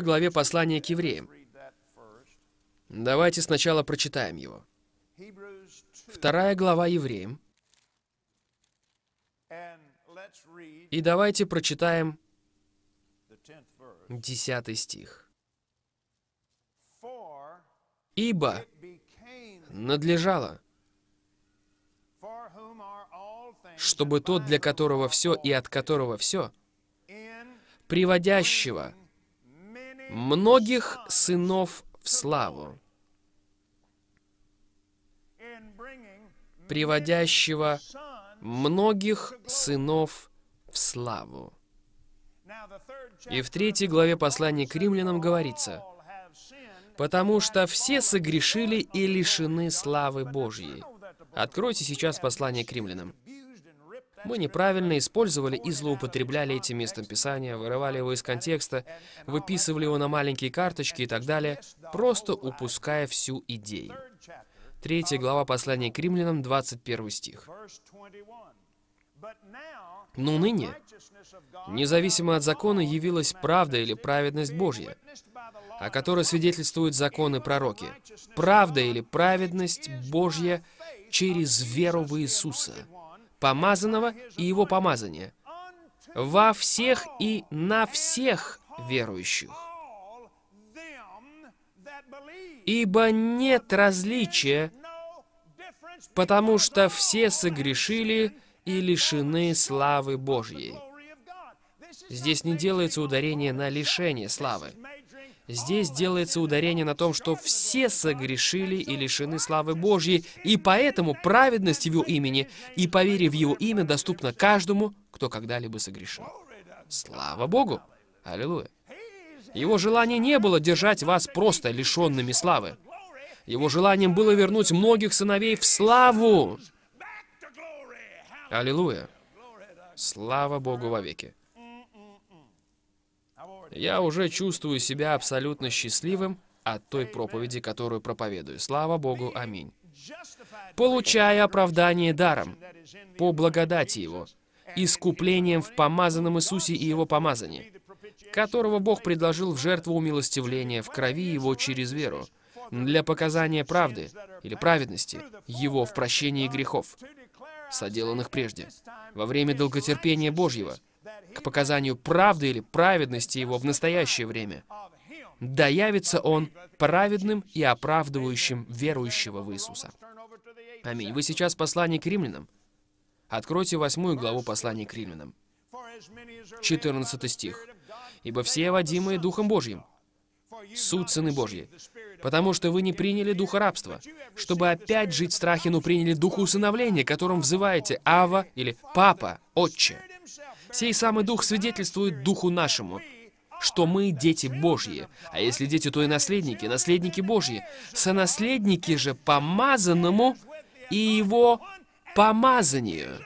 второй главе послания к евреям. Давайте сначала прочитаем его. Вторая глава евреям. И давайте прочитаем десятый стих. «Ибо надлежало, чтобы тот, для которого все и от которого все, приводящего многих сынов в славу, приводящего многих сынов в славу. И в третьей главе послания к римлянам говорится, «Потому что все согрешили и лишены славы Божьей». Откройте сейчас послание к римлянам. Мы неправильно использовали и злоупотребляли этим местом Писания, вырывали его из контекста, выписывали его на маленькие карточки и так далее, просто упуская всю идею. Третья глава послания к римлянам, 21 стих. Но ныне, независимо от закона, явилась правда или праведность Божья, о которой свидетельствуют законы пророки. Правда или праведность Божья через веру в Иисуса, помазанного и его помазание, во всех и на всех верующих. Ибо нет различия, потому что все согрешили и лишены славы Божьей. Здесь не делается ударение на лишение славы. Здесь делается ударение на том, что все согрешили и лишены славы Божьей, и поэтому праведность Его имени и по вере в Его имя доступна каждому, кто когда-либо согрешил. Слава Богу! Аллилуйя! Его желание не было держать вас просто лишенными славы. Его желанием было вернуть многих сыновей в славу. Аллилуйя! Слава Богу вовеки! Я уже чувствую себя абсолютно счастливым от той проповеди, которую проповедую. Слава Богу, аминь. Получая оправдание даром, по благодати Его, искуплением в помазанном Иисусе и Его помазании, которого Бог предложил в жертву умилостивления в крови Его через веру, для показания правды или праведности Его в прощении грехов, соделанных прежде, во время долготерпения Божьего, к показанию правды или праведности его в настоящее время. Да явится он праведным и оправдывающим верующего в Иисуса. Аминь. Вы сейчас послание к римлянам. Откройте восьмую главу послания к римлянам. 14 стих. «Ибо все водимые Духом Божьим, суд Сыны Божьи, потому что вы не приняли духа рабства, чтобы опять жить в страхе, но приняли духа усыновления, которым взываете Ава или Папа, Отче. Сей самый Дух свидетельствует Духу нашему, что мы дети Божьи. А если дети, то и наследники, наследники Божьи. Сонаследники же помазанному и его помазанию.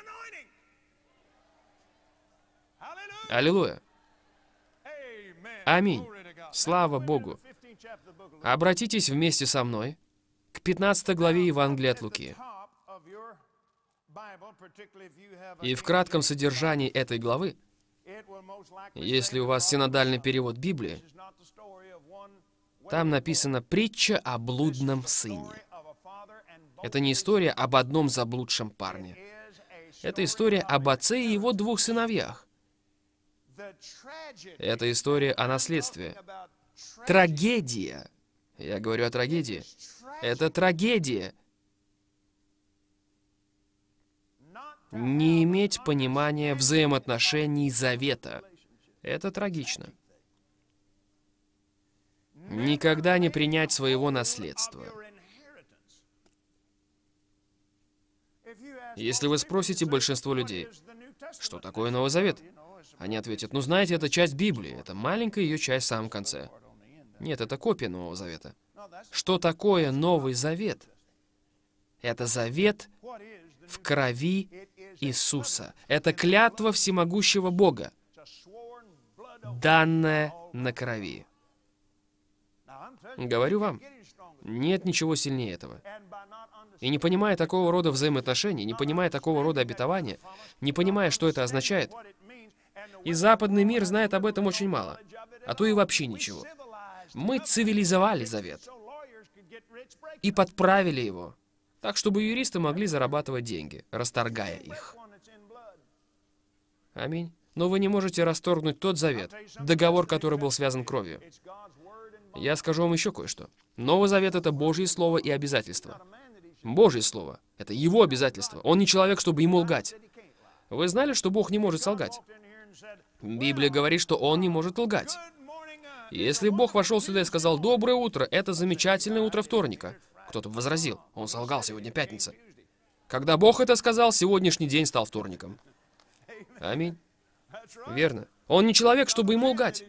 Аллилуйя. Аминь. Слава Богу. Обратитесь вместе со мной к 15 главе Евангелия от Луки. И в кратком содержании этой главы, если у вас синодальный перевод Библии, там написано «притча о блудном сыне». Это не история об одном заблудшем парне. Это история об отце и его двух сыновьях. Это история о наследстве. Трагедия. Я говорю о трагедии. Это трагедия. Не иметь понимания взаимоотношений завета. Это трагично. Никогда не принять своего наследства. Если вы спросите большинство людей, что такое Новый Завет, они ответят, ну знаете, это часть Библии, это маленькая ее часть в самом конце. Нет, это копия Нового Завета. Что такое Новый Завет? Это завет в крови Иисуса. Это клятва всемогущего Бога, данная на крови. Говорю вам, нет ничего сильнее этого. И не понимая такого рода взаимоотношений, не понимая такого рода обетования, не понимая, что это означает, и западный мир знает об этом очень мало, а то и вообще ничего. Мы цивилизовали завет и подправили его, так, чтобы юристы могли зарабатывать деньги, расторгая их. Аминь. Но вы не можете расторгнуть тот завет, договор, который был связан кровью. Я скажу вам еще кое-что. Новый завет — это Божье Слово и обязательство. Божье Слово — это Его обязательство. Он не человек, чтобы ему лгать. Вы знали, что Бог не может солгать? Библия говорит, что Он не может лгать. Если Бог вошел сюда и сказал «Доброе утро, это замечательное утро вторника», кто-то возразил, он солгал, сегодня пятница. Когда Бог это сказал, сегодняшний день стал вторником. Аминь. Верно. Он не человек, чтобы ему лгать.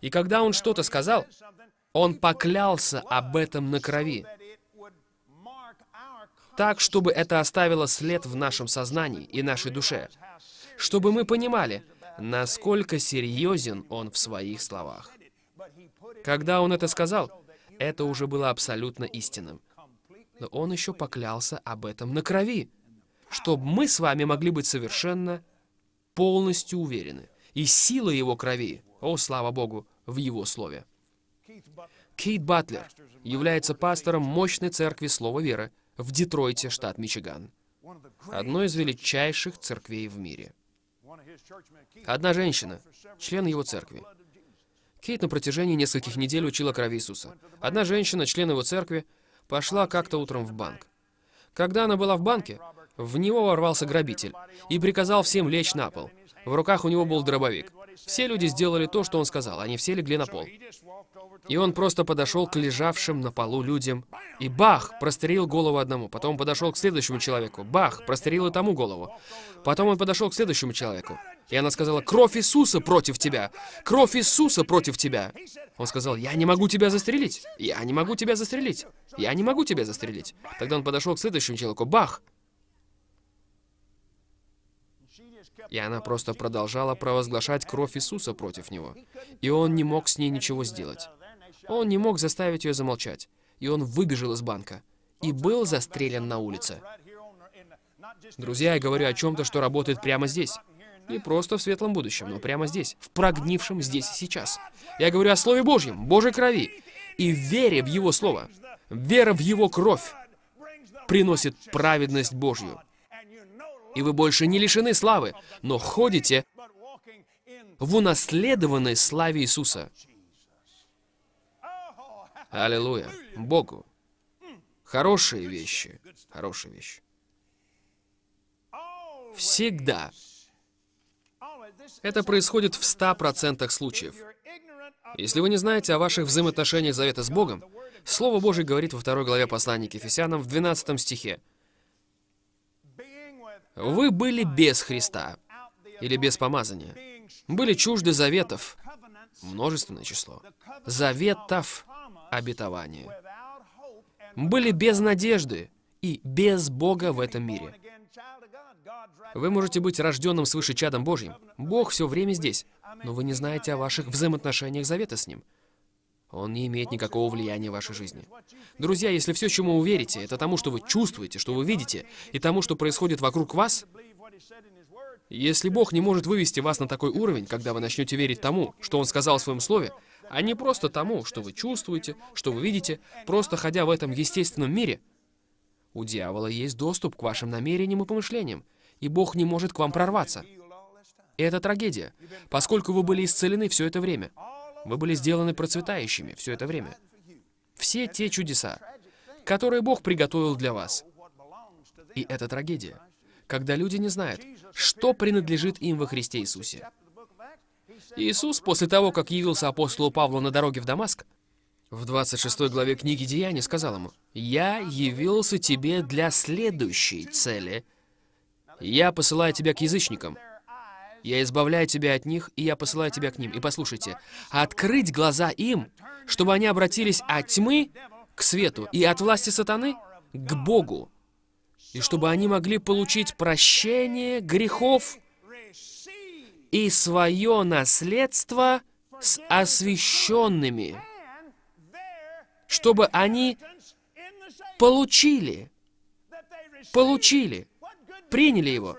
И когда он что-то сказал, он поклялся об этом на крови. Так, чтобы это оставило след в нашем сознании и нашей душе. Чтобы мы понимали, насколько серьезен он в своих словах. Когда он это сказал, это уже было абсолютно истинным. Но он еще поклялся об этом на крови, чтобы мы с вами могли быть совершенно полностью уверены. И сила его крови, о, слава Богу, в его слове. Кейт Батлер является пастором мощной церкви Слова Веры в Детройте, штат Мичиган. Одной из величайших церквей в мире. Одна женщина, член его церкви. Кейт на протяжении нескольких недель учила крови Иисуса. Одна женщина, член его церкви, пошла как-то утром в банк. Когда она была в банке, в него ворвался грабитель и приказал всем лечь на пол. В руках у него был дробовик. Все люди сделали то, что он сказал, они все легли на пол. И он просто подошел к лежавшим на полу людям и бах, прострелил голову одному. Потом подошел к следующему человеку, бах, прострелил и тому голову. Потом он подошел к следующему человеку. И она сказала, кровь Иисуса против тебя! Кровь Иисуса против тебя! Он сказал, я не могу тебя застрелить! Я не могу тебя застрелить! Я не могу тебя застрелить! Тогда он подошел к следующему человеку, бах! И она просто продолжала провозглашать кровь Иисуса против него. И он не мог с ней ничего сделать. Он не мог заставить ее замолчать. И он выбежал из банка. И был застрелен на улице. Друзья, я говорю о чем-то, что работает прямо здесь. Не просто в светлом будущем, но прямо здесь, в прогнившем здесь и сейчас. Я говорю о Слове Божьем, Божьей крови, и вере в Его Слово. Вера в Его кровь приносит праведность Божью и вы больше не лишены славы, но ходите в унаследованной славе Иисуса. Аллилуйя. Богу. Хорошие вещи. Хорошие вещи. Всегда. Это происходит в 100% случаев. Если вы не знаете о ваших взаимоотношениях Завета с Богом, Слово Божье говорит во второй главе послания к Ефесянам в 12 стихе. Вы были без Христа или без помазания. Были чужды заветов, множественное число, заветов обетования. Были без надежды и без Бога в этом мире. Вы можете быть рожденным свыше чадом Божьим. Бог все время здесь, но вы не знаете о ваших взаимоотношениях завета с Ним. Он не имеет никакого влияния в вашей жизни. Друзья, если все, чему вы верите, это тому, что вы чувствуете, что вы видите, и тому, что происходит вокруг вас, если Бог не может вывести вас на такой уровень, когда вы начнете верить тому, что Он сказал в Своем Слове, а не просто тому, что вы чувствуете, что вы видите, просто ходя в этом естественном мире, у дьявола есть доступ к вашим намерениям и помышлениям, и Бог не может к вам прорваться. И это трагедия, поскольку вы были исцелены все это время. Вы были сделаны процветающими все это время. Все те чудеса, которые Бог приготовил для вас. И это трагедия, когда люди не знают, что принадлежит им во Христе Иисусе. Иисус, после того, как явился апостолу Павлу на дороге в Дамаск, в 26 главе книги Деяний сказал ему, «Я явился тебе для следующей цели. Я посылаю тебя к язычникам, я избавляю тебя от них, и я посылаю тебя к ним. И послушайте, открыть глаза им, чтобы они обратились от тьмы к свету и от власти сатаны к Богу, и чтобы они могли получить прощение грехов и свое наследство с освященными, чтобы они получили, получили приняли его.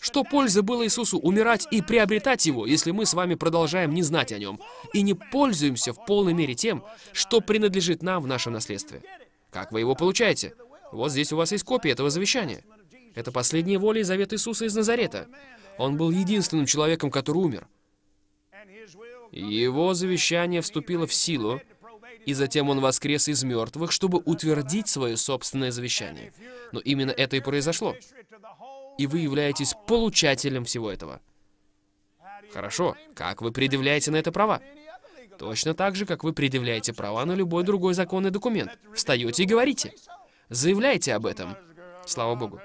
Что пользы было Иисусу умирать и приобретать его, если мы с вами продолжаем не знать о нем и не пользуемся в полной мере тем, что принадлежит нам в нашем наследстве? Как вы его получаете? Вот здесь у вас есть копия этого завещания. Это последняя воля и завет Иисуса из Назарета. Он был единственным человеком, который умер. Его завещание вступило в силу, и затем он воскрес из мертвых, чтобы утвердить свое собственное завещание. Но именно это и произошло. И вы являетесь получателем всего этого. Хорошо. Как вы предъявляете на это права? Точно так же, как вы предъявляете права на любой другой законный документ. Встаете и говорите. Заявляйте об этом. Слава Богу.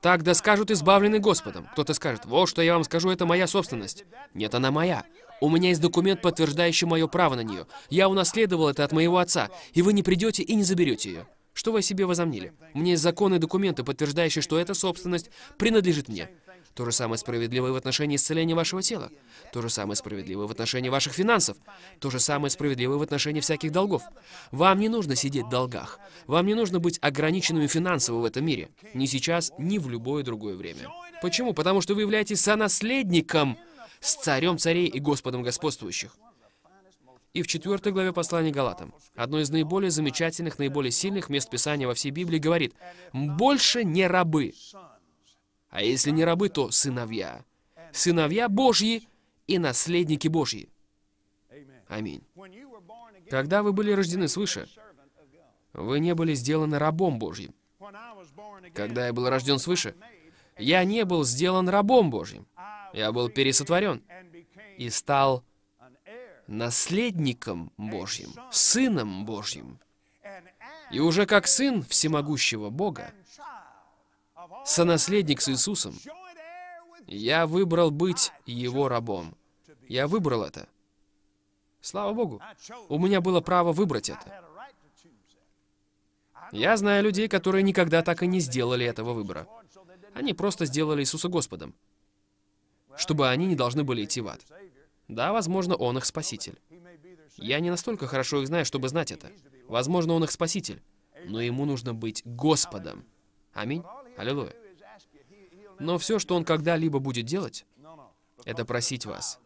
Так да скажут избавленный Господом. Кто-то скажет, вот что я вам скажу, это моя собственность. Нет, она моя. У меня есть документ, подтверждающий мое право на нее. Я унаследовал это от моего отца, и вы не придете и не заберете ее. Что вы о себе возомнили? У меня есть законы и документы, подтверждающие, что эта собственность принадлежит мне. То же самое справедливо в отношении исцеления вашего тела. То же самое справедливо в отношении ваших финансов. То же самое справедливо в отношении всяких долгов. Вам не нужно сидеть в долгах. Вам не нужно быть ограниченными финансово в этом мире. Ни сейчас, ни в любое другое время. Почему? Потому что вы являетесь сонаследником с царем царей и Господом господствующих. И в четвертой главе послания Галатам, одно из наиболее замечательных, наиболее сильных мест Писания во всей Библии говорит, «Больше не рабы, а если не рабы, то сыновья. Сыновья Божьи и наследники Божьи». Аминь. Когда вы были рождены свыше, вы не были сделаны рабом Божьим. Когда я был рожден свыше, я не был сделан рабом Божьим. Я был пересотворен и стал наследником Божьим, сыном Божьим. И уже как сын всемогущего Бога, сонаследник с Иисусом, я выбрал быть его рабом. Я выбрал это. Слава Богу. У меня было право выбрать это. Я знаю людей, которые никогда так и не сделали этого выбора. Они просто сделали Иисуса Господом чтобы они не должны были идти в ад. Да, возможно, Он их спаситель. Я не настолько хорошо их знаю, чтобы знать это. Возможно, Он их спаситель. Но Ему нужно быть Господом. Аминь. Аллилуйя. Но все, что Он когда-либо будет делать, это просить вас.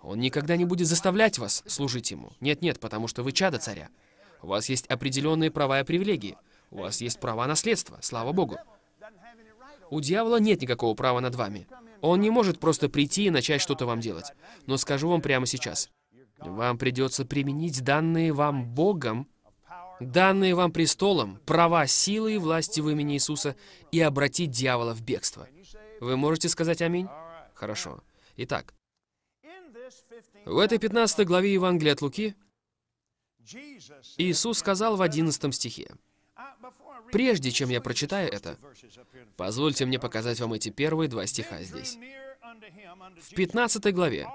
Он никогда не будет заставлять вас служить Ему. Нет-нет, потому что вы чада царя. У вас есть определенные права и привилегии. У вас есть права наследства, слава Богу. У дьявола нет никакого права над вами. Он не может просто прийти и начать что-то вам делать. Но скажу вам прямо сейчас. Вам придется применить данные вам Богом, данные вам престолом, права силы и власти в имени Иисуса и обратить дьявола в бегство. Вы можете сказать аминь? Хорошо. Итак, в этой 15 главе Евангелия от Луки Иисус сказал в 11 стихе, Прежде чем я прочитаю это, позвольте мне показать вам эти первые два стиха здесь. В 15 главе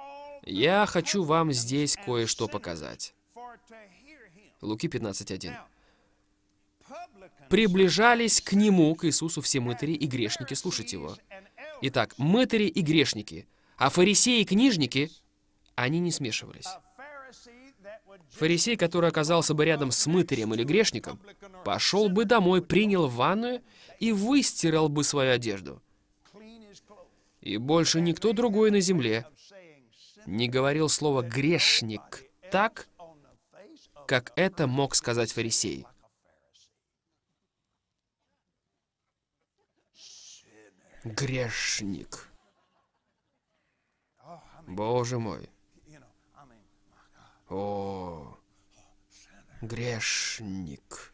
я хочу вам здесь кое-что показать. Луки 15.1. «Приближались к Нему, к Иисусу, все мытари и грешники слушать Его». Итак, мытари и грешники, а фарисеи и книжники, они не смешивались. Фарисей, который оказался бы рядом с мытарем или грешником, пошел бы домой, принял ванную и выстирал бы свою одежду. И больше никто другой на земле не говорил слово «грешник» так, как это мог сказать фарисей. Грешник. Боже мой. О, грешник.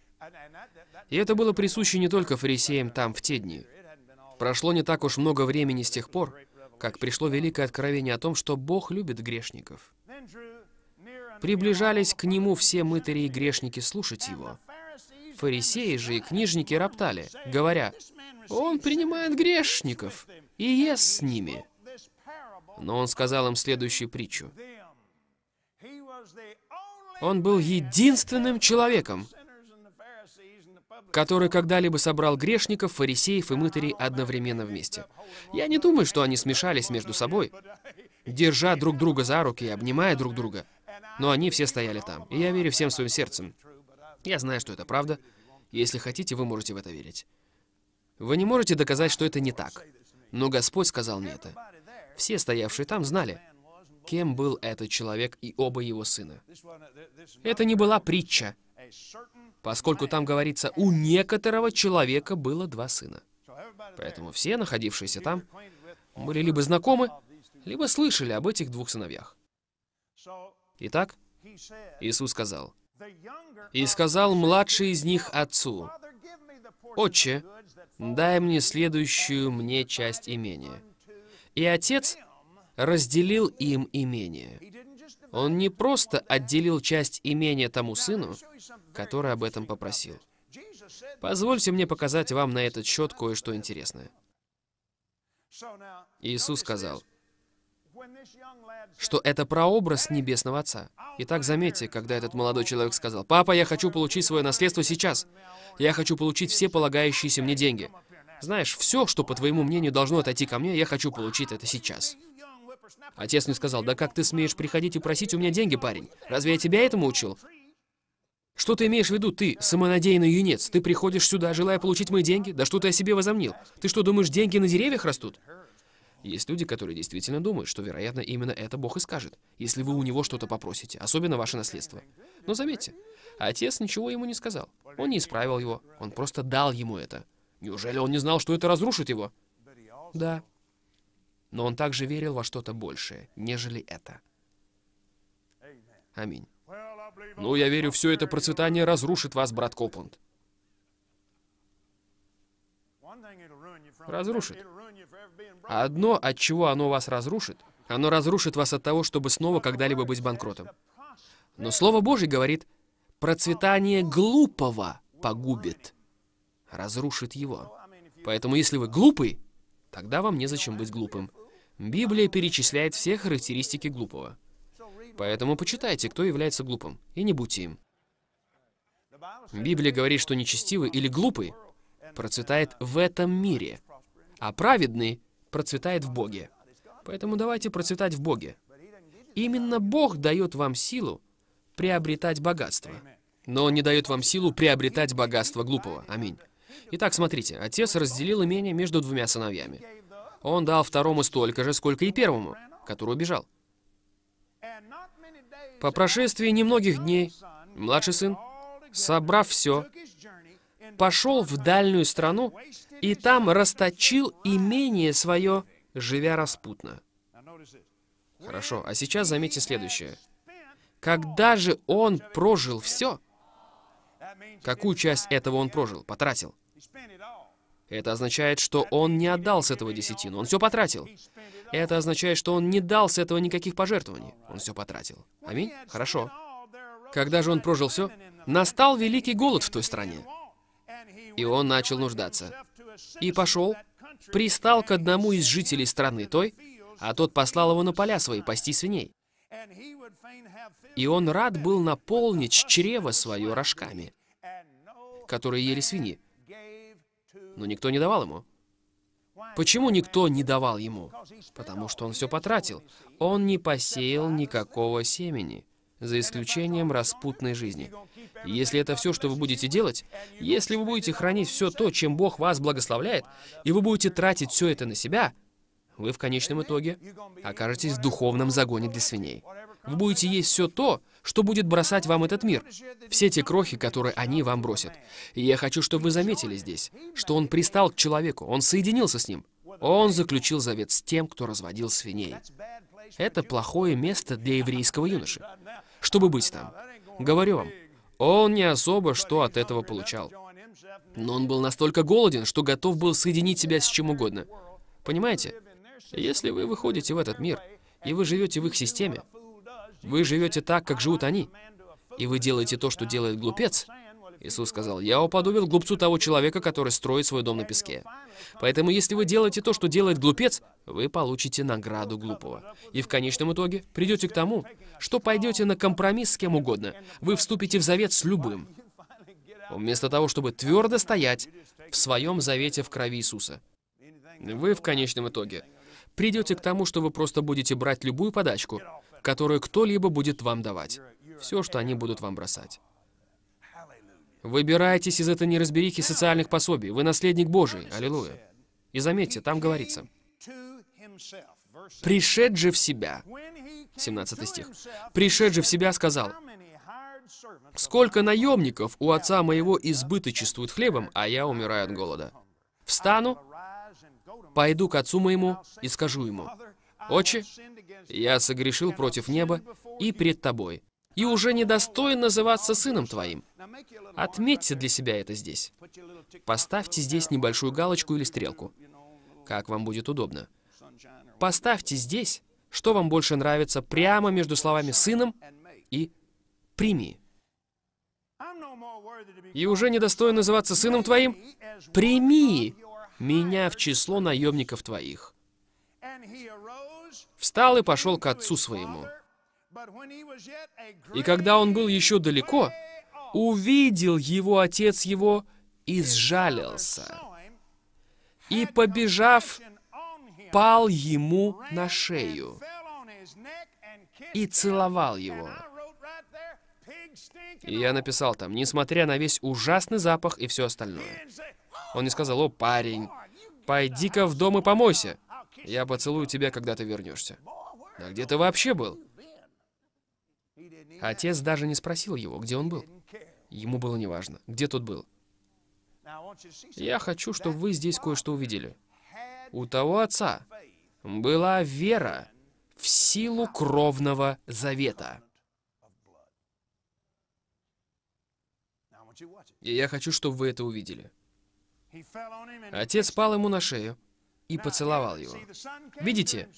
И это было присуще не только фарисеям там, в те дни. Прошло не так уж много времени с тех пор, как пришло великое откровение о том, что Бог любит грешников. Приближались к Нему все мытари и грешники слушать Его. Фарисеи же и книжники роптали, говоря, «Он принимает грешников и ест с ними». Но Он сказал им следующую притчу. Он был единственным человеком, который когда-либо собрал грешников, фарисеев и мытарей одновременно вместе. Я не думаю, что они смешались между собой, держа друг друга за руки и обнимая друг друга. Но они все стояли там, и я верю всем своим сердцем. Я знаю, что это правда. Если хотите, вы можете в это верить. Вы не можете доказать, что это не так. Но Господь сказал мне это. Все стоявшие там знали, кем был этот человек и оба его сына. Это не была притча, поскольку там говорится, у некоторого человека было два сына. Поэтому все, находившиеся там, были либо знакомы, либо слышали об этих двух сыновьях. Итак, Иисус сказал, «И сказал младший из них отцу, «Отче, дай мне следующую мне часть имения». И отец разделил им имение. Он не просто отделил часть имения тому сыну, который об этом попросил. Позвольте мне показать вам на этот счет кое-что интересное. Иисус сказал, что это прообраз Небесного Отца. Итак, заметьте, когда этот молодой человек сказал, «Папа, я хочу получить свое наследство сейчас. Я хочу получить все полагающиеся мне деньги. Знаешь, все, что, по твоему мнению, должно отойти ко мне, я хочу получить это сейчас». Отец мне сказал, «Да как ты смеешь приходить и просить у меня деньги, парень? Разве я тебя этому учил?» Что ты имеешь в виду, ты, самонадеянный юнец? Ты приходишь сюда, желая получить мои деньги? Да что ты о себе возомнил? Ты что, думаешь, деньги на деревьях растут? Есть люди, которые действительно думают, что, вероятно, именно это Бог и скажет, если вы у него что-то попросите, особенно ваше наследство. Но заметьте, отец ничего ему не сказал. Он не исправил его, он просто дал ему это. Неужели он не знал, что это разрушит его? Да. Но он также верил во что-то большее, нежели это. Аминь. Ну, я верю, все это процветание разрушит вас, брат Копланд. Разрушит. Одно, от чего оно вас разрушит, оно разрушит вас от того, чтобы снова когда-либо быть банкротом. Но Слово Божье говорит, процветание глупого погубит, разрушит его. Поэтому если вы глупый, тогда вам незачем быть глупым. Библия перечисляет все характеристики глупого. Поэтому почитайте, кто является глупым, и не будьте им. Библия говорит, что нечестивый или глупый процветает в этом мире, а праведный процветает в Боге. Поэтому давайте процветать в Боге. Именно Бог дает вам силу приобретать богатство. Но Он не дает вам силу приобретать богатство глупого. Аминь. Итак, смотрите, отец разделил имение между двумя сыновьями. Он дал второму столько же, сколько и первому, который убежал. По прошествии немногих дней, младший сын, собрав все, пошел в дальнюю страну и там расточил имение свое, живя распутно. Хорошо, а сейчас заметьте следующее. Когда же он прожил все, какую часть этого он прожил, потратил? Это означает, что он не отдал с этого десятину, он все потратил. Это означает, что он не дал с этого никаких пожертвований. Он все потратил. Аминь? Хорошо. Когда же он прожил все, настал великий голод в той стране. И он начал нуждаться. И пошел, пристал к одному из жителей страны той, а тот послал его на поля свои пасти свиней. И он рад был наполнить чрево свое рожками, которые ели свиньи. Но никто не давал ему. Почему никто не давал ему? Потому что он все потратил. Он не посеял никакого семени, за исключением распутной жизни. если это все, что вы будете делать, если вы будете хранить все то, чем Бог вас благословляет, и вы будете тратить все это на себя, вы в конечном итоге окажетесь в духовном загоне для свиней. Вы будете есть все то, что будет бросать вам этот мир. Все те крохи, которые они вам бросят. И я хочу, чтобы вы заметили здесь, что он пристал к человеку, он соединился с ним. Он заключил завет с тем, кто разводил свиней. Это плохое место для еврейского юноши, чтобы быть там. Говорю вам, он не особо что от этого получал. Но он был настолько голоден, что готов был соединить себя с чем угодно. Понимаете? Если вы выходите в этот мир, и вы живете в их системе, вы живете так, как живут они, и вы делаете то, что делает глупец, Иисус сказал, «Я уподобил глупцу того человека, который строит свой дом на песке». Поэтому, если вы делаете то, что делает глупец, вы получите награду глупого. И в конечном итоге придете к тому, что пойдете на компромисс с кем угодно. Вы вступите в завет с любым. Вместо того, чтобы твердо стоять в своем завете в крови Иисуса. Вы в конечном итоге придете к тому, что вы просто будете брать любую подачку, которую кто-либо будет вам давать. Все, что они будут вам бросать. Выбирайтесь из этой неразберихи социальных пособий. Вы наследник Божий. Аллилуйя. И заметьте, там говорится, «Пришед же в себя». 17 стих. «Пришед же в себя сказал, «Сколько наемников у отца моего избыточествует хлебом, а я умираю от голода. Встану, пойду к отцу моему и скажу ему, «Отче, я согрешил против неба и пред тобой, и уже недостоин называться сыном твоим. Отметьте для себя это здесь. Поставьте здесь небольшую галочку или стрелку. Как вам будет удобно. Поставьте здесь, что вам больше нравится, прямо между словами «сыном» и «прими». И уже недостоин называться сыном твоим? Прими меня в число наемников твоих. Встал и пошел к отцу своему. И когда он был еще далеко, увидел его отец его и сжалился. И, побежав, пал ему на шею и целовал его. И я написал там, несмотря на весь ужасный запах и все остальное. Он не сказал, о, парень, пойди-ка в дом и помойся. Я поцелую тебя, когда ты вернешься. А где ты вообще был? Отец даже не спросил его, где он был. Ему было неважно, где тот был. Я хочу, чтобы вы здесь кое-что увидели. У того отца была вера в силу кровного завета. И я хочу, чтобы вы это увидели. Отец пал ему на шею и поцеловал его. Видите,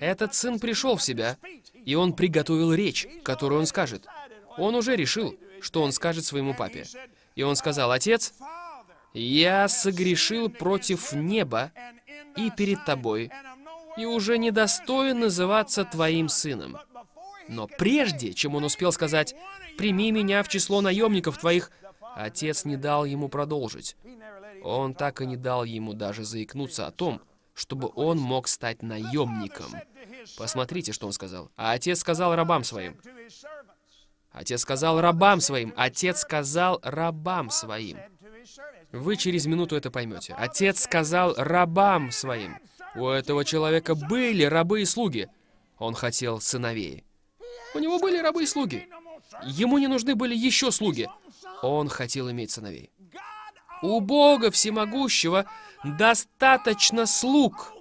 этот сын пришел в себя, и он приготовил речь, которую он скажет. Он уже решил, что он скажет своему папе. И он сказал, «Отец, я согрешил против неба и перед тобой, и уже не достоин называться твоим сыном. Но прежде, чем он успел сказать, «Прими меня в число наемников твоих», отец не дал ему продолжить. Он так и не дал ему даже заикнуться о том, чтобы он мог стать наемником. Посмотрите, что он сказал. А отец сказал рабам своим. Отец сказал рабам своим. Отец сказал рабам своим. Вы через минуту это поймете. Отец сказал рабам своим. У этого человека были рабы и слуги. Он хотел сыновей. У него были рабы и слуги. Ему не нужны были еще слуги. Он хотел иметь сыновей. У Бога Всемогущего достаточно слуг.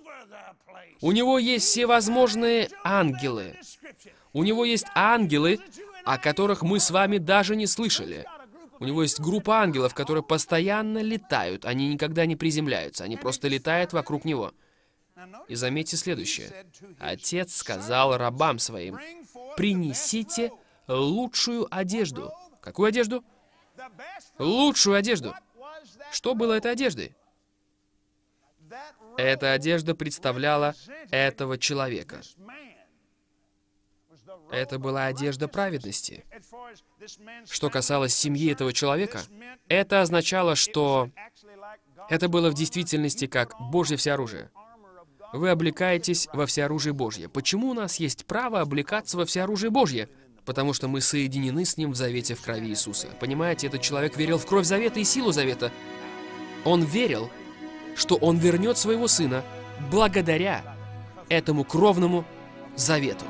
У Него есть всевозможные ангелы. У Него есть ангелы, о которых мы с вами даже не слышали. У него есть группа ангелов, которые постоянно летают. Они никогда не приземляются. Они просто летают вокруг него. И заметьте следующее. Отец сказал рабам своим, принесите лучшую одежду. Какую одежду? Лучшую одежду. Что было этой одеждой? Эта одежда представляла этого человека. Это была одежда праведности. Что касалось семьи этого человека, это означало, что это было в действительности как Божье всеоружие. Вы облекаетесь во всеоружие Божье. Почему у нас есть право облекаться во всеоружие Божье? Потому что мы соединены с Ним в завете в крови Иисуса. Понимаете, этот человек верил в кровь завета и силу завета. Он верил, что он вернет своего сына благодаря этому кровному завету.